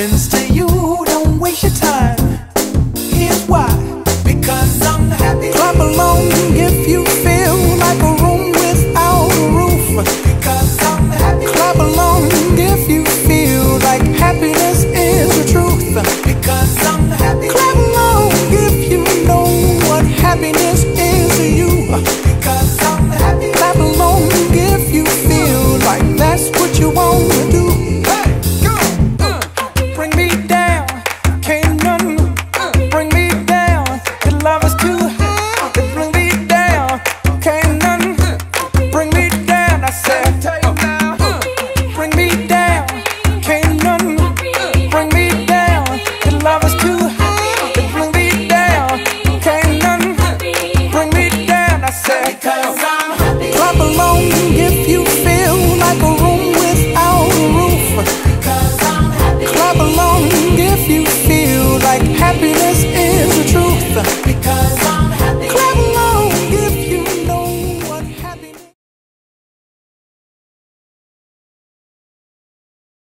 No 차요